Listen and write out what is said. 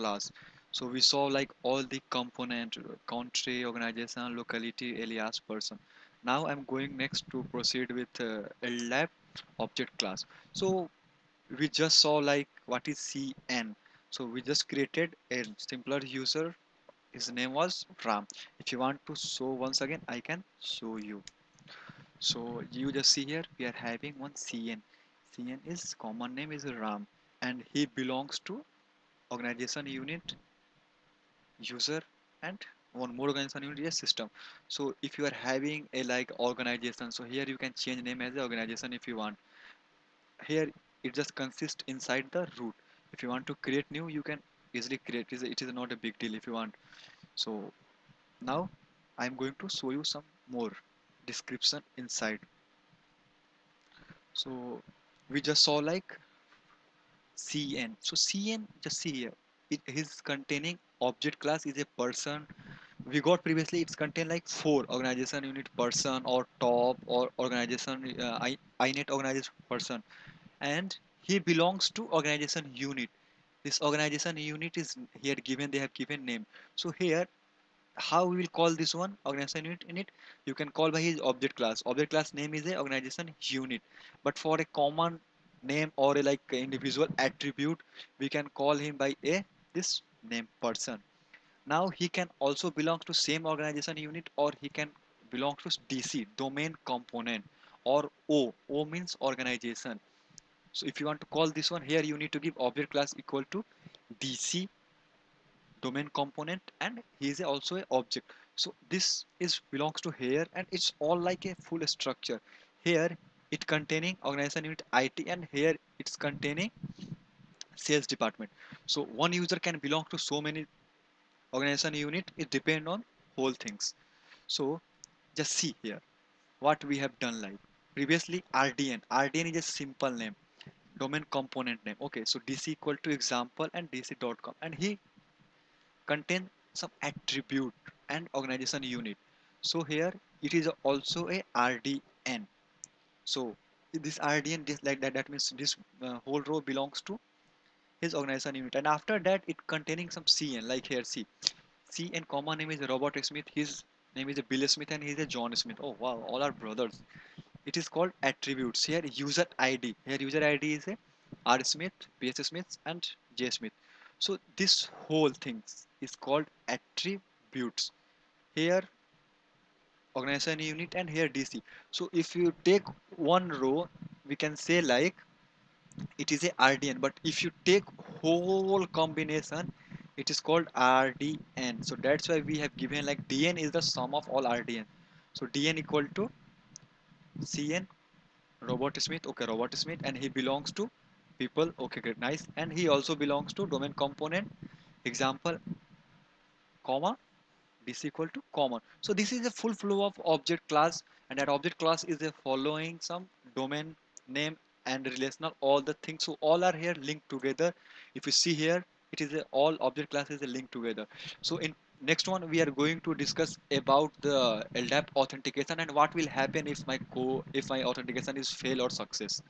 class. So we saw like all the component country organization locality alias person. Now i'm going next to proceed with uh, LDAP object class. So we just saw like what is cn so we just created a simpler user. His name was ram. If you want to show once again i can show you. So you just see here we are having one cn cn is common name is ram and he belongs to organization unit user and one more organization unit is system. So if you are having a like organization so here you can change name as a organization if you want. Here it just consists inside the root. If you want to create new you can easily create. It is, it is not a big deal if you want. So now i'm going to show you some more description inside. So we just saw like cn so cn just see here. It is containing object class is a person. We got previously it's contain like four organization unit person or top or organization uh, I, inet organization person. And he belongs to organization unit. This organization unit is here given they have given name. So here how we will call this one? Organization unit in it? You can call by his object class. Object class name is a organization unit. But for a common name or a like individual attribute we can call him by a this name person. Now he can also belong to same organization unit or he can belong to dc domain component or o. O means organization. So if you want to call this one here you need to give object class equal to dc domain component and he is also a object. So this is belongs to here and it's all like a full structure. Here it containing organization unit it and here it's containing sales department. So one user can belong to so many organization unit it depend on whole things. So just see here what we have done like previously rdn rdn is a simple name domain component name. Okay so dc equal to example and dc.com and he contain some attribute and organization unit. So here it is also a rdn so this rdn this like that that means this uh, whole row belongs to his organization unit. And after that it containing some cn like here see. Cn common name is robert smith. His name is bill smith and he is a john smith. Oh wow all are brothers. It is called attributes. Here user id here user id is a r. Smith ps smith and j. Smith. So this whole thing is called attributes. Here organization unit and here dc so if you take one row we can say like it is a rdn but if you take whole combination it is called rdn so that's why we have given like dn is the sum of all rdn so dn equal to cn robert smith. Okay robert smith. And he belongs to people. Okay great. Nice. And he also belongs to domain component. Example comma this equal to common. So this is a full flow of object class and that object class is a following some domain name and relational all the things. So all are here linked together. If you see here it is a, all object classes are linked together. So in next one we are going to discuss about the LDAP authentication and what will happen if my co if my authentication is fail or success